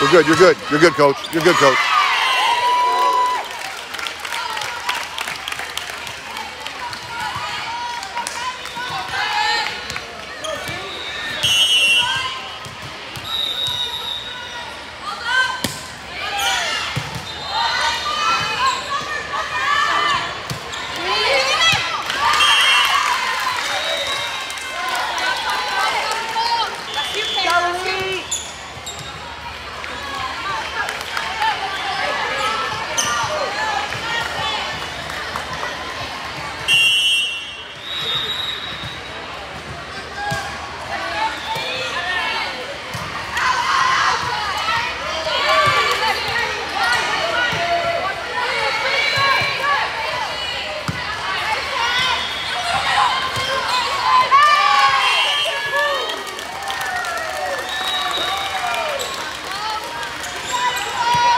You're good. You're good. You're good, coach. You're good, coach.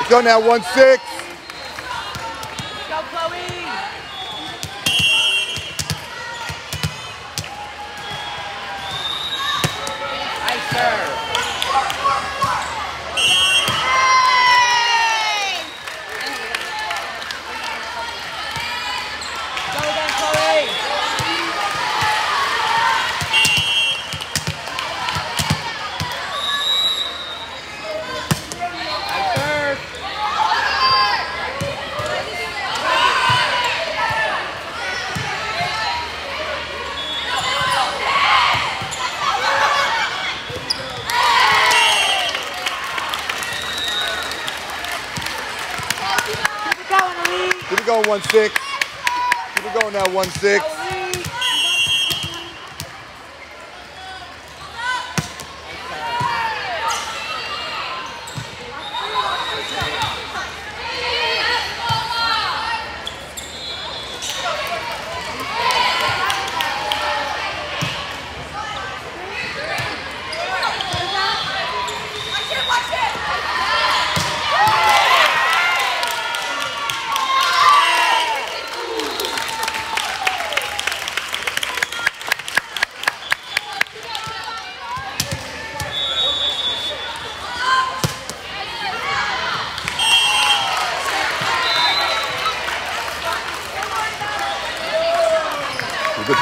Go now, 1-6.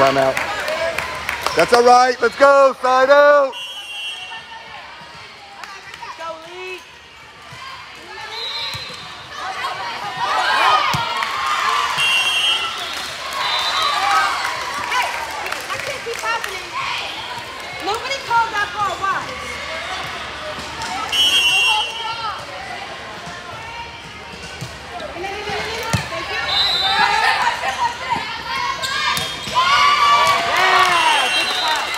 Timeout. That's all right. Let's go. Side out. Go, Elite. That can't keep happening. Nobody called that ball. Why? Yeah, good pass.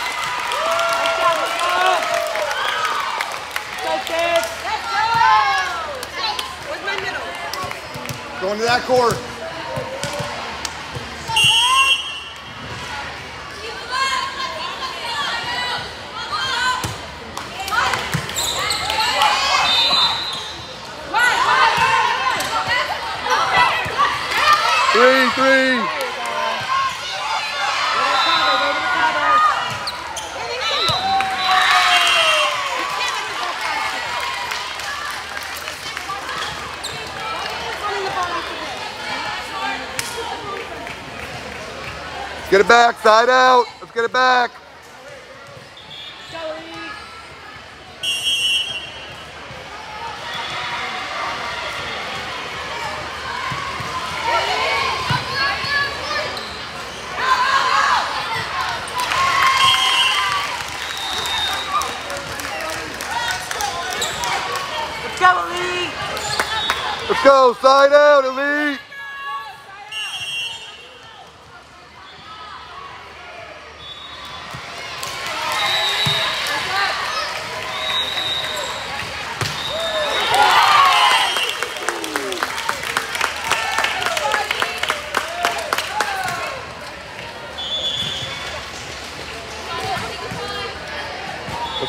Nice job, Michael. Go, kids. Where's my middle? Going to that court. Three, three. Way to cover, way to cover. Let's get it back. Side out. Let's get it back. Let's go. Side out, elite.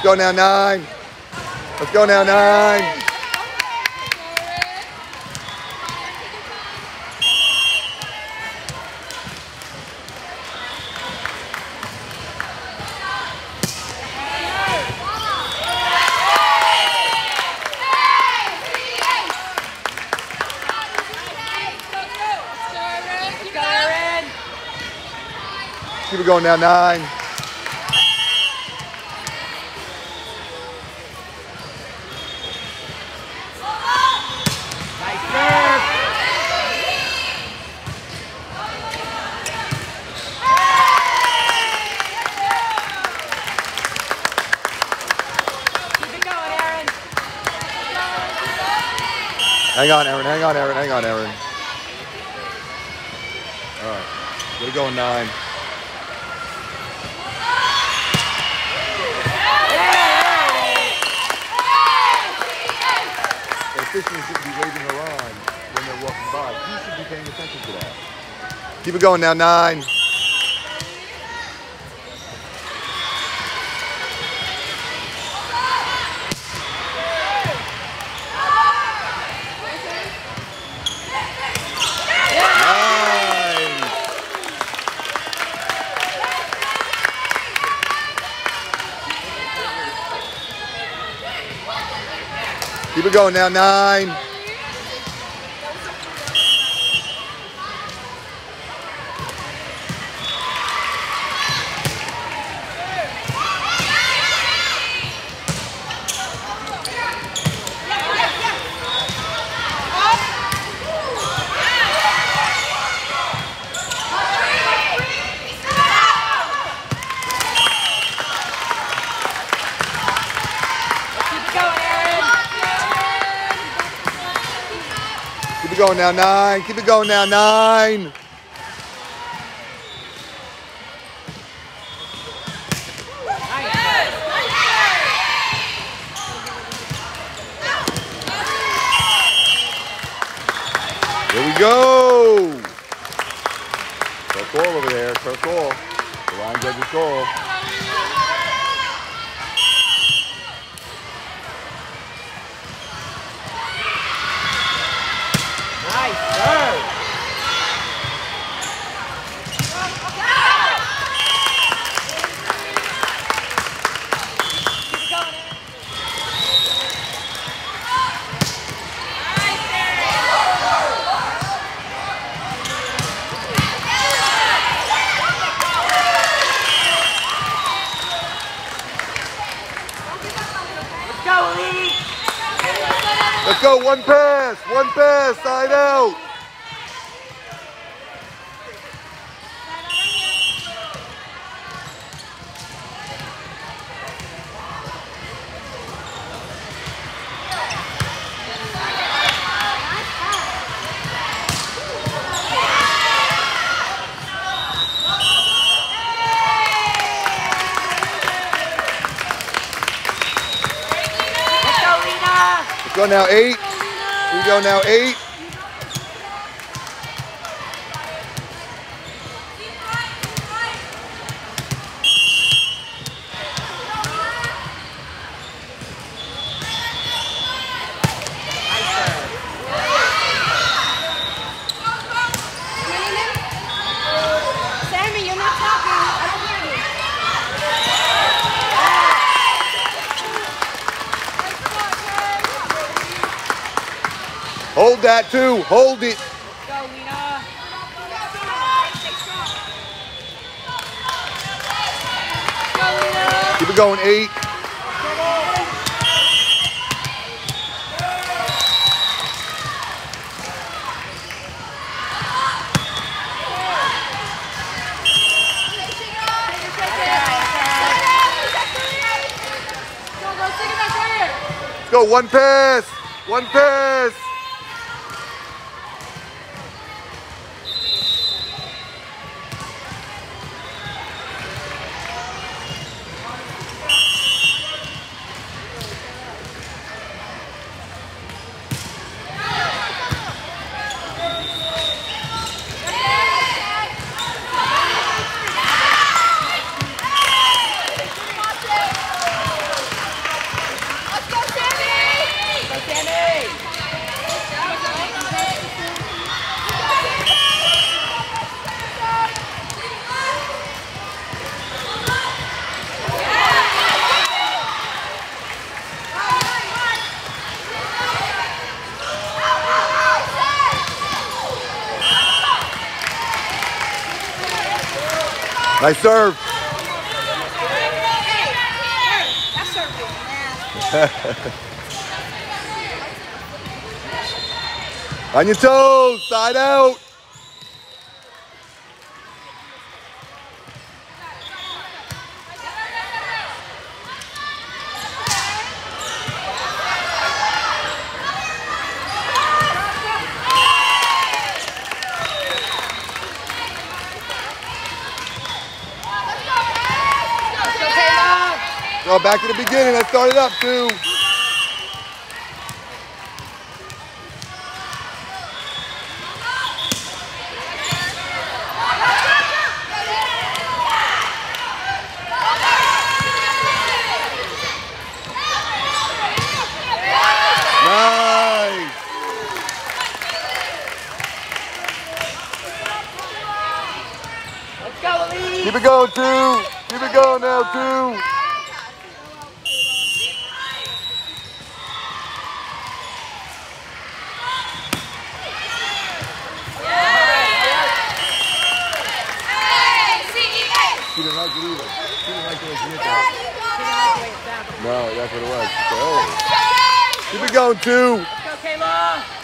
go now, nine. Let's go now, nine. Keep it going now, nine. Hang on, Aaron. Hang on, Aaron. Hang on, Aaron. All right. It going, nine. The officials should be waving her on when they're walking by. You should be paying attention to that. Keep it going now. Nine. Keep it going now, nine. Now, nine. Keep it going now, nine. Here we go. Her call over there. Her call. The line judge's call. Nice serve. Keep it going, Aaron. Let's go, Lee. Let's go. One pass. One pass. Side out. Let's go, Lena. Let's go now. Eight. We go now. Eight. Sammy, you're not talking. I don't hear you. That too. Hold it. Keep it going. Eight. Go. One pass. One pass. Nice serve. On your toes, side out. Back to the beginning. Let's start it up, too. Nice. Let's go, Elise. Keep it going, two. Keep it going now, two. She didn't like it either. She didn't like the way she hit that. No, that's what it was. Keep it going, two. Let's go, Kayla.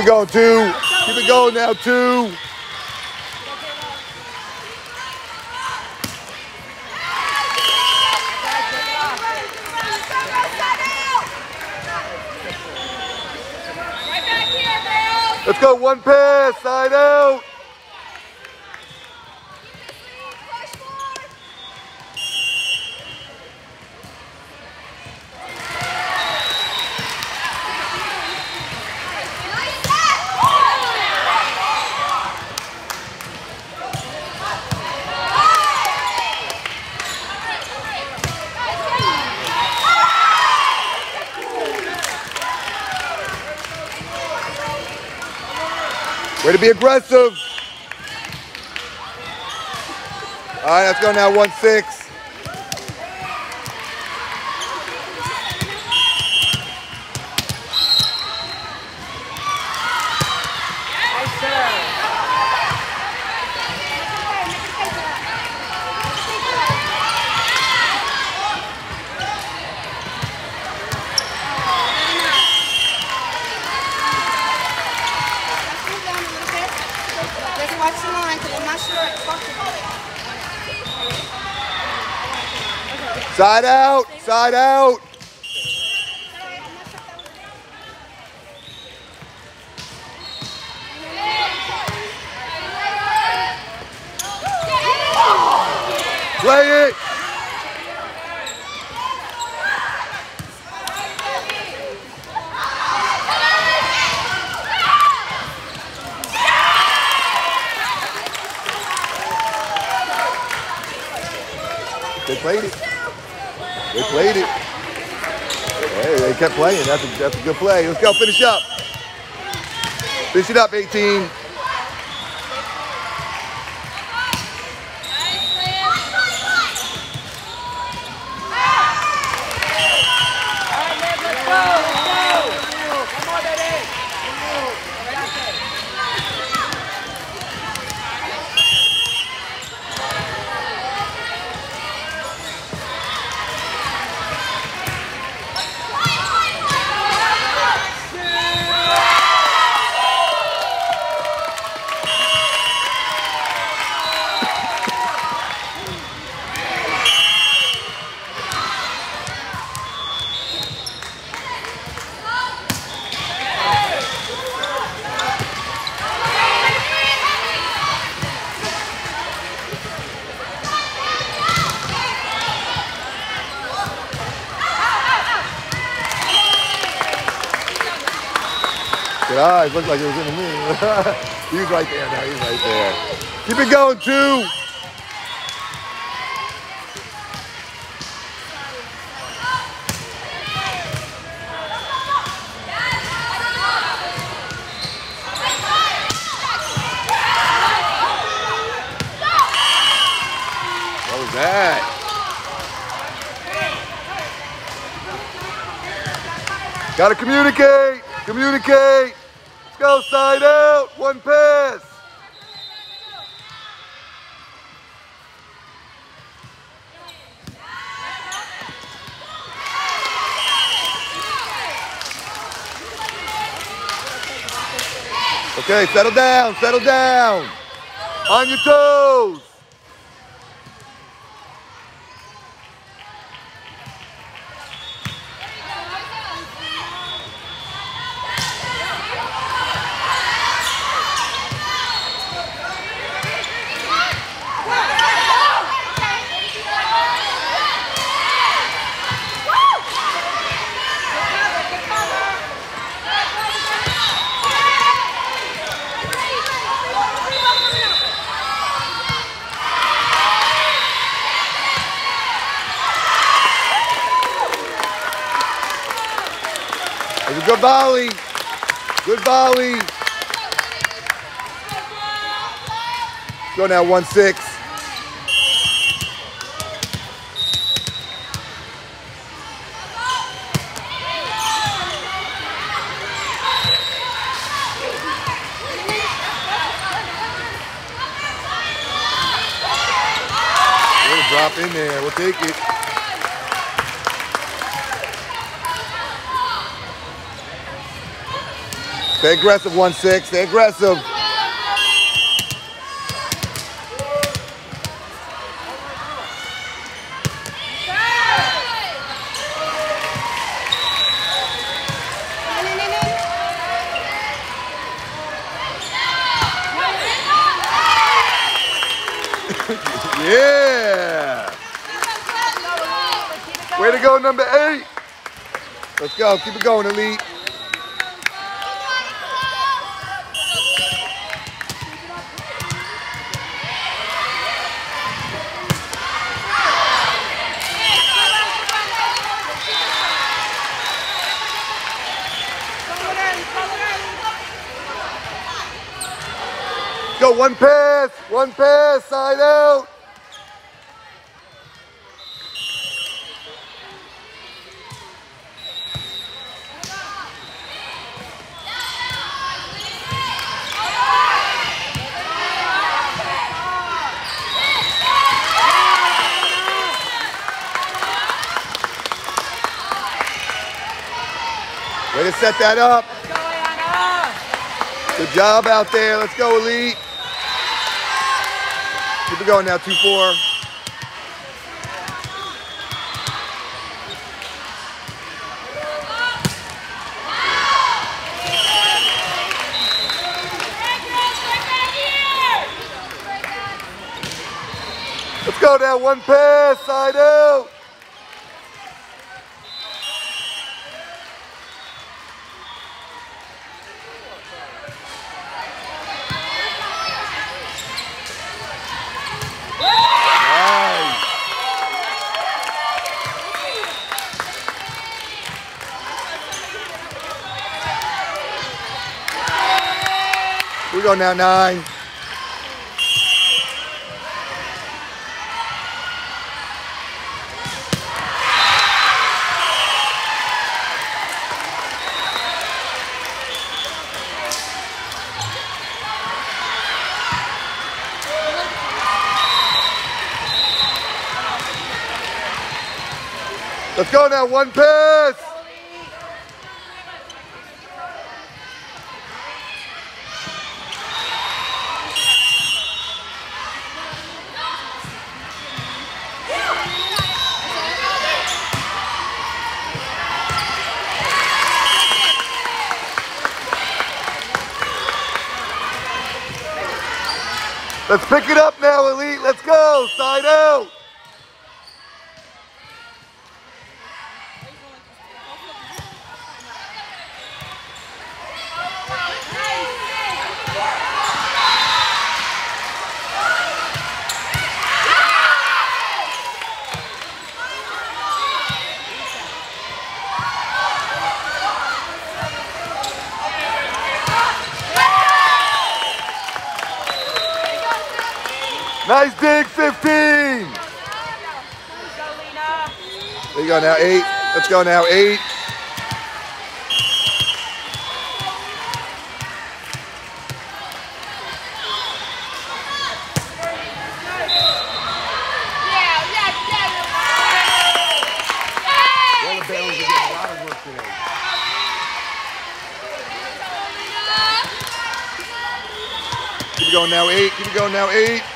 It going, two. Keep it going now, two. Let's go, one pass, side out. be aggressive. All right, let's go now, 1-6. I'm not sure. Side out, side out. Play it. Played it. They played it. Hey, they kept playing. That's a, that's a good play. Let's go. Finish up. Finish it up, 18. looked like it was in the moon. he was right there now, he's right there. Keep it going, two. Gotta communicate, communicate. Go side out. One pass. Okay, settle down, settle down. On your toes. Good volley. Good volley. Go now, one six. Little drop in there. We'll take it. Stay aggressive, one six. Stay aggressive. Yeah. Way to go, number eight. Let's go. Keep it going, Elite. Go, one pass, one pass, side out. Way to set that up. Good job out there. Let's go, Elite. Keep it going now, 2-4. Let's go now, one pass, side out. Go now, nine. Let's go now, one pass. Let's pick it up now, Elite. Let's go. Side out. Nice dig, 15. There you go now, eight. Let's go now, eight. Keep it going now, eight. Keep it going now, eight.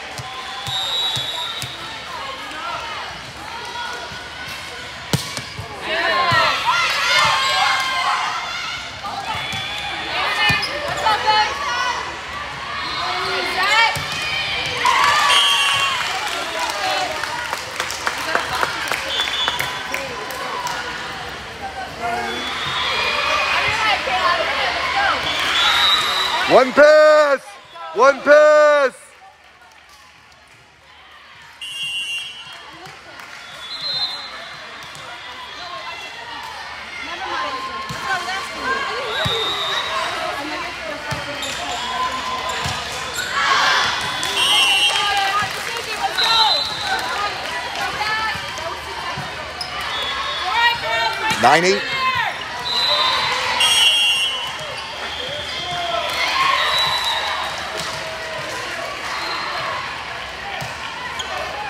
One pass. One pass. Never mind. Let's go, let's go. Let's go. All right, girls, right Nine, eight. there.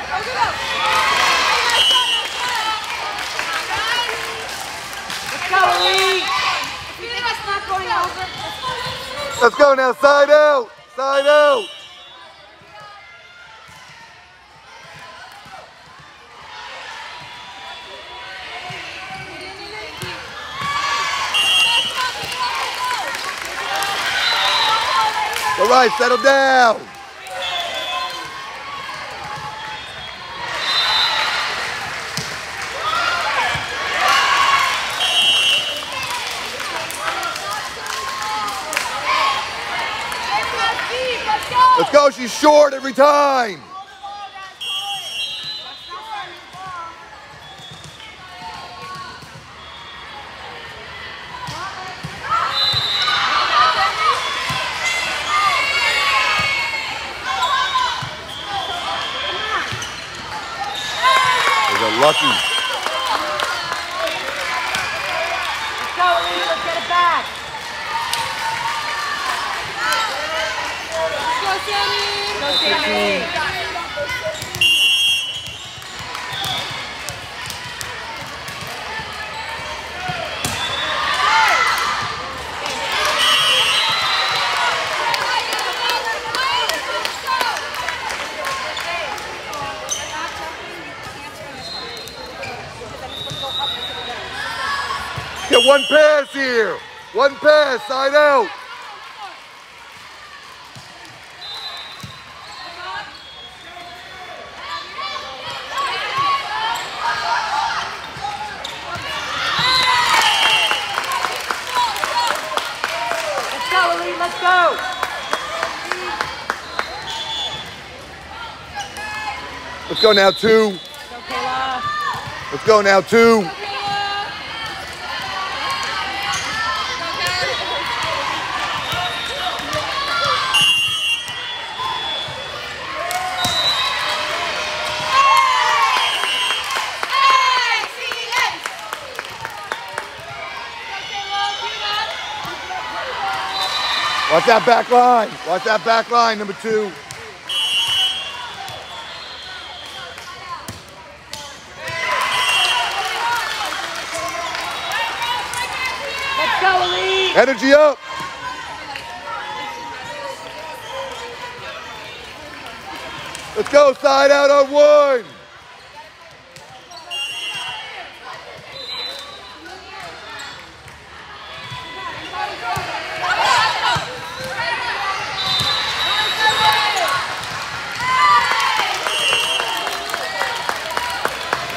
Go, go, go. Let's go, Elite. If you think it's not going over, Let's go now, side out. Side out. All right, settle down. let's go. Let's go. She's short every time. Lucky. Let's go, Sammy. Go, Sammy. One pass here. One pass, side out. Let's go, Elite. Let's go. Let's go now, two. Let's go now, two. Watch that back line. Watch that back line, number two. Let's go, Elite. Energy up. Let's go, side out on one.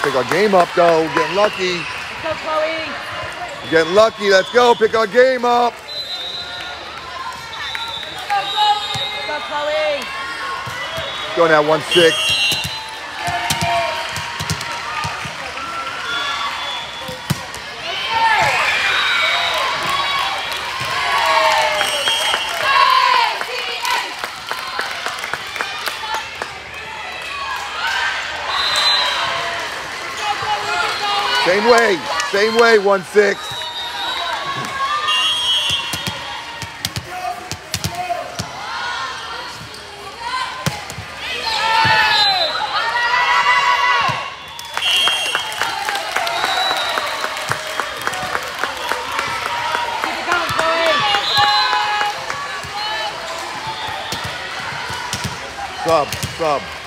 Pick our game up, though. We're getting lucky. Let's go, Chloe. We're getting lucky. Let's go. Pick our game up. Let's go, Chloe. Let's go, Chloe. Going at 1-6. Same way. Same way, 1-6. Keep it. Sub, sub.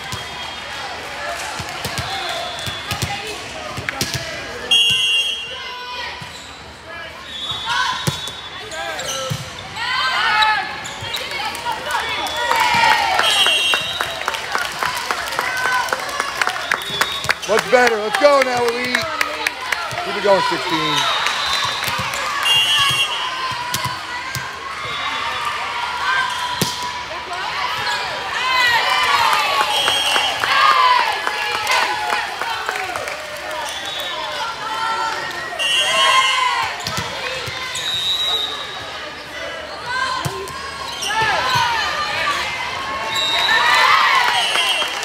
Much better. Let's go now, Elite. Keep it going, 16.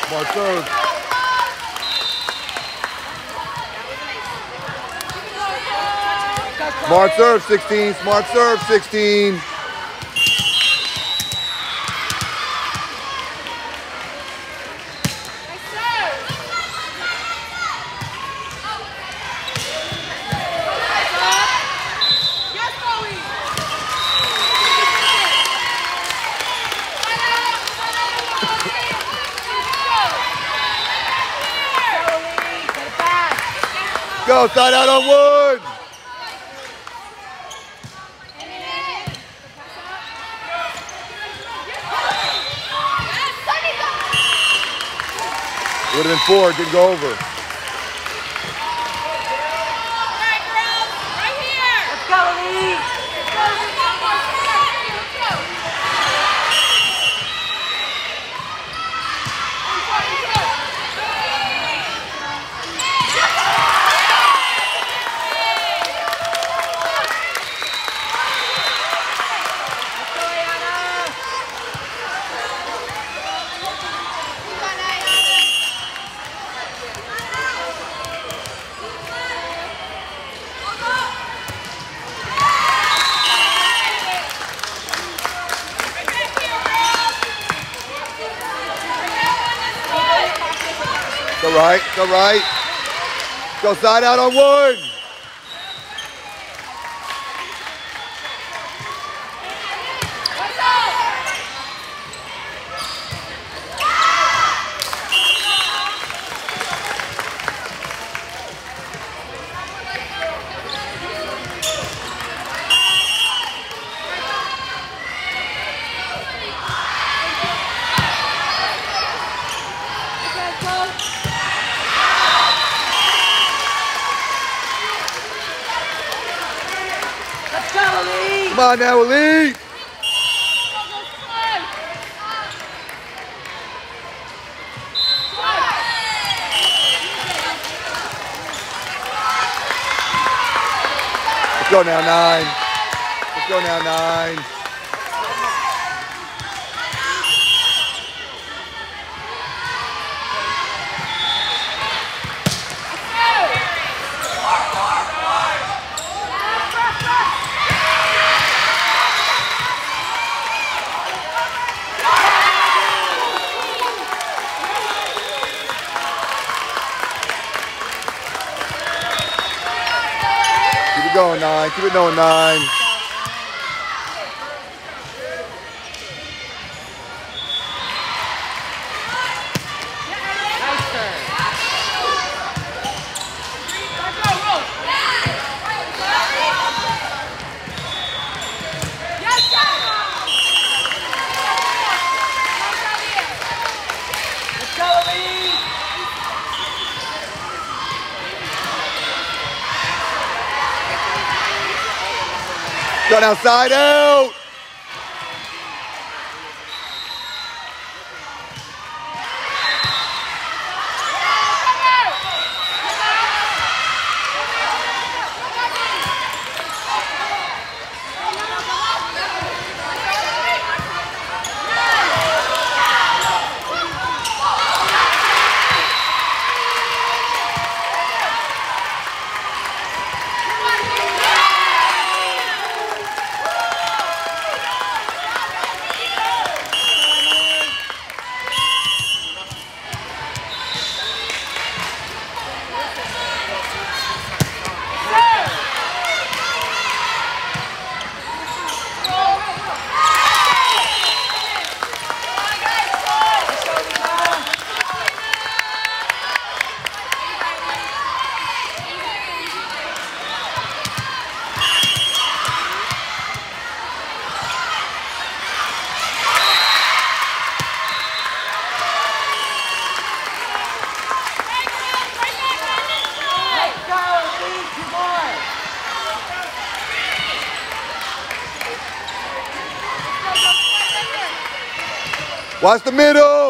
Smart serve. Smart serve, 16. Smart serve, 16. Yes, Chloe. Chloe, get it back. Go, side out on wood. Would have been four, didn't go over. Right, go. Side out on wood. Come on now, Elite. Let's go now, nine. Let's go now, nine. Going, nine. Keep it going, nine. Nice serve. Let's go, Elite. Go now, side out. Watch the middle.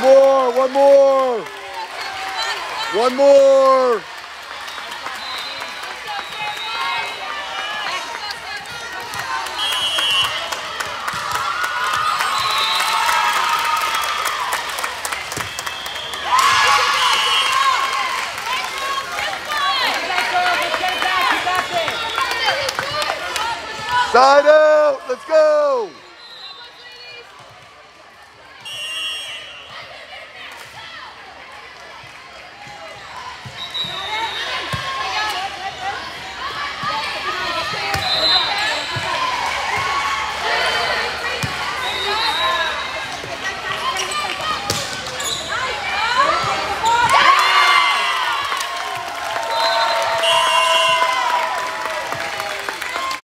One more, one more. One more. Side out. Let's go.